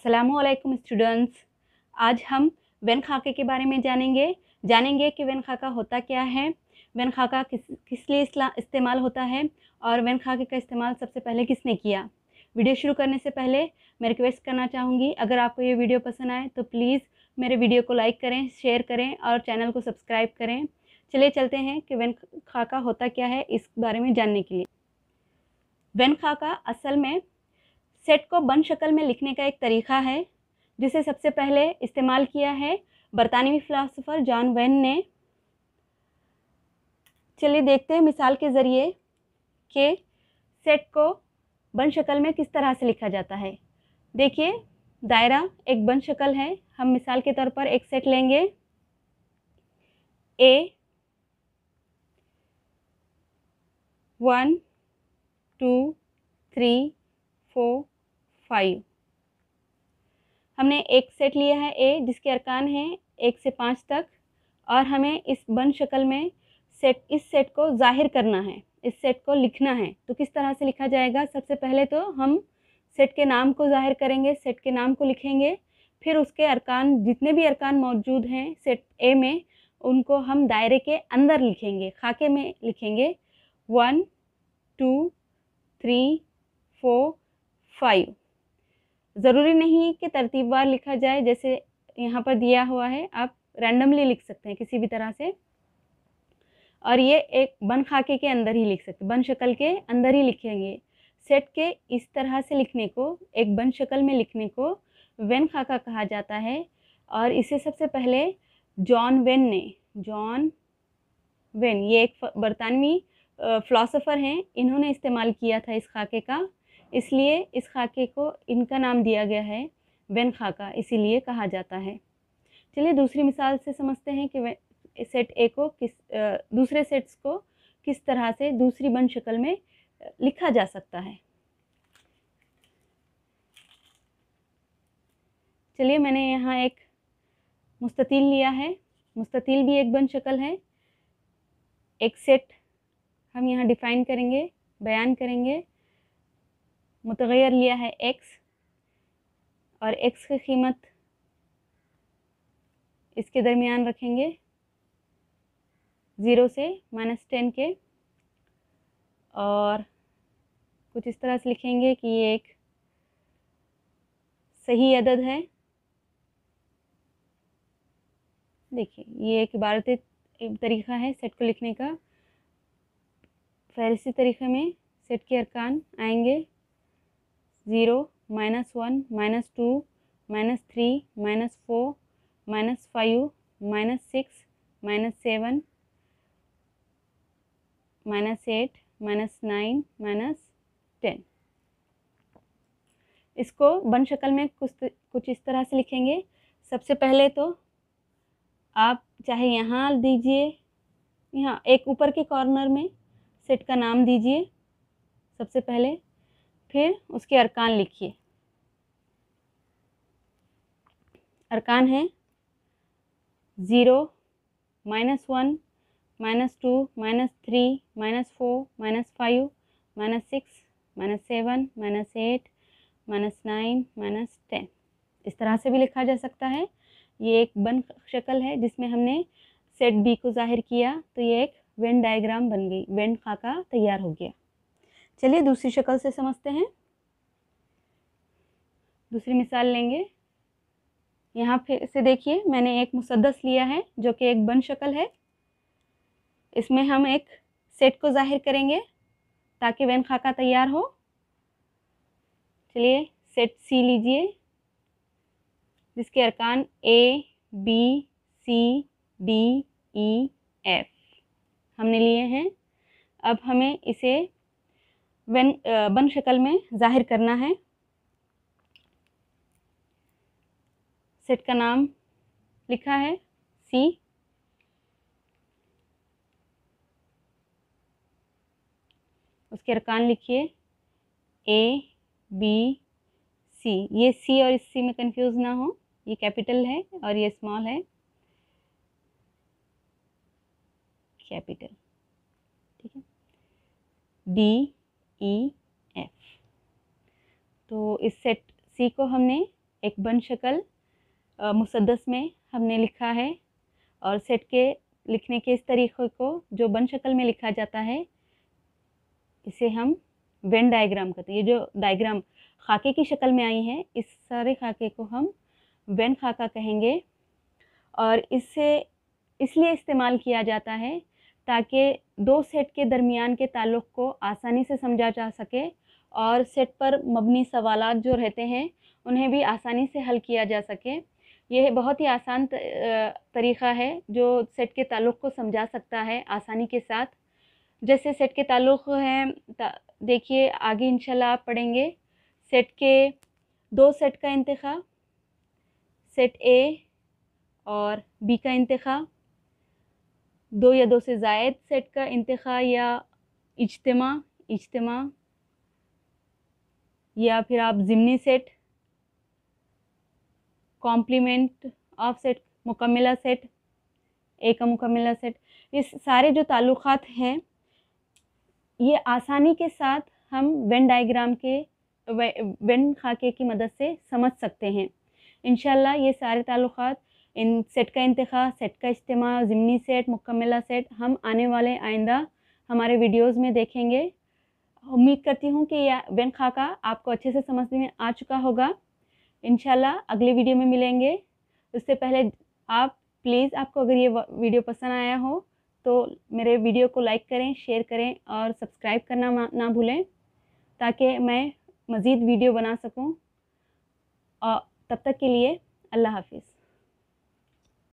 असलकुम स्टूडेंट्स आज हम वेन खाके के बारे में जानेंगे। जानेंगे कि वेन खाका होता क्या है। वेन खाका किस किस लिए इस्तेमाल होता है और वेन खाके का इस्तेमाल सबसे पहले किसने किया। वीडियो शुरू करने से पहले मैं रिक्वेस्ट करना चाहूँगी, अगर आपको ये वीडियो पसंद आए तो प्लीज़ मेरे वीडियो को लाइक करें शेयर करें और चैनल को सब्सक्राइब करें। चलिए चलते हैं कि वेन खाका होता क्या है इस बारे में जानने के लिए। वेन खाका असल में सेट को बन शक्ल में लिखने का एक तरीक़ा है, जिसे सबसे पहले इस्तेमाल किया है बरतानवी फ़िलासफ़र जॉन वेन ने। चलिए देखते हैं मिसाल के ज़रिए कि सेट को बन शक्ल में किस तरह से लिखा जाता है। देखिए, दायरा एक बन शक्ल है। हम मिसाल के तौर पर एक सेट लेंगे। A, one, two, three, four five हमने एक सेट लिया है ए जिसके अरकान हैं एक से पाँच तक, और हमें इस बन शक्ल में सेट इस सेट को ज़ाहिर करना है, इस सेट को लिखना है। तो किस तरह से लिखा जाएगा? सबसे पहले तो हम सेट के नाम को ज़ाहिर करेंगे सेट के नाम को लिखेंगे, फिर उसके अरकान जितने भी अरकान मौजूद हैं सेट ए में, उनको हम दायरे के अंदर लिखेंगे, खाके में लिखेंगे। One two three four five ज़रूरी नहीं कि तरतीबवार लिखा जाए, जैसे यहाँ पर दिया हुआ है, आप रैंडमली लिख सकते हैं किसी भी तरह से। और ये एक बन खाके के अंदर ही लिख सकते बन शक्ल के अंदर ही लिखेंगे। सेट के इस तरह से लिखने को, एक बन शक्ल में लिखने को वेन खाका कहा जाता है। और इसे सबसे पहले जॉन वेन ने जॉन वेन ये एक बरतानवी फ़िलासफ़र हैं, इन्होंने इस्तेमाल किया था इस खाके का। इसलिए इस खाके को इनका नाम दिया गया है वेन खाका, इसीलिए कहा जाता है। चलिए दूसरी मिसाल से समझते हैं कि सेट ए को किस दूसरे सेट्स को किस तरह से दूसरी बन शक्ल में लिखा जा सकता है। चलिए मैंने यहाँ एक मुस्ततील लिया है। मुस्ततील भी एक बन शक्ल है। एक सेट हम यहाँ डिफ़ाइन करेंगे, बयान करेंगे। मुतगैर लिया है एक्स और एक्स की कीमत इसके दरमियान रखेंगे ज़ीरो से माइनस टेन के और कुछ इस तरह से लिखेंगे कि ये एक सही अदद है। देखिए, ये एक इबारत तरीक़ा है सेट को लिखने का। फहरिस्ती तरीक़े में सेट के अरकान आएँगे। Zero, minus one, minus two, minus three, minus four, minus five, minus six, minus seven, minus eight, minus nine, minus ten. इसको बन शक्ल में कुछ कुछ इस तरह से लिखेंगे। सबसे पहले तो आप चाहे यहाँ दीजिए, यहाँ एक ऊपर के कॉर्नर में सेट का नाम दीजिए, सबसे पहले। फिर उसके अरकान लिखिए। अरकान है zero, minus one, minus two, minus three, minus four, minus five, minus six, minus seven, minus eight, minus nine, minus ten. इस तरह से भी लिखा जा सकता है। ये एक बन शक्ल है जिसमें हमने सेट बी को ज़ाहिर किया तो ये एक वेन डायग्राम बन गई। वेन खाका तैयार हो गया। चलिए दूसरी शक्ल से समझते हैं। दूसरी मिसाल लेंगे। यहाँ फिर से देखिए, मैंने एक मुसद्दस लिया है, जो कि एक बन शक्ल है। इसमें हम एक सेट को ज़ाहिर करेंगे, ताकि वैन खाका तैयार हो। चलिए, सेट सी लीजिए। जिसके अरकान A, B, C, D, E, F. हमने लिए हैं। अब हमें इसे वन बन शक्ल में ज़ाहिर करना है। सेट का नाम लिखा है सी उसके अरकान लिखिए। ए बी सी ये सी और इस सी में कंफ्यूज ना हो। ये कैपिटल है और ये स्मॉल है। कैपिटल ठीक है? डी ई एफ़ तो इस सेट सी को हमने एक बन शक्ल मुसदस में हमने लिखा है और सेट के लिखने के इस तरीक़े को जो बन शक्ल में लिखा जाता है, इसे हम वेन डायग्राम कहते हैं। ये जो डायग्राम खाके की शक्ल में आई है, इस सारे खाके को हम वेन खाका कहेंगे और इससे इसलिए इस्तेमाल किया जाता है ताकि दो सेट के दरमियान के ताल्लुक़ को आसानी से समझा जा सके और सेट पर मबनी सवाल जो रहते हैं, उन्हें भी आसानी से हल किया जा सके। यह बहुत ही आसान तरीक़ा है जो सेट के ताल्लुक़ को समझा सकता है आसानी के साथ। जैसे सेट के ताल्लुक़ हैं देखिए, आगे इंशाल्लाह आप पढ़ेंगे। सेट के दो सेट का इंतखा, सेट ए और बी का इंतखा। दो या दो से ज़ायद सेट का इंतखा या इज्तमा इज्तमा, या फिर आप ज़िमनी सेट, कॉम्प्लीमेंट ऑफ़ सेट, मुकम्मला सेट ए का मुकम्मला सेट इस सारे जो ताल्लुक़ात हैं, ये आसानी के साथ हम वेन डायग्राम के वेन खाके की मदद से समझ सकते हैं। इन ये सारे ताल्लुक़ात इन सेट का इंतखा, सेट का इज्तम ज़मनी सेट, मुकम्मला सेट, हम आने वाले आइंदा हमारे वीडियोज़ में देखेंगे। उम्मीद करती हूँ कि यह वेन खाका आपको अच्छे से समझ में आ चुका होगा। इन अगले वीडियो में मिलेंगे। उससे पहले आप, प्लीज़ आपको अगर ये वीडियो पसंद आया हो तो मेरे वीडियो को लाइक करें, शेयर करें और सब्सक्राइब करना ना भूलें, ताकि मैं मज़ीद वीडियो बना सकूँ। और तब तक के लिए अल्लाह हाफिज़।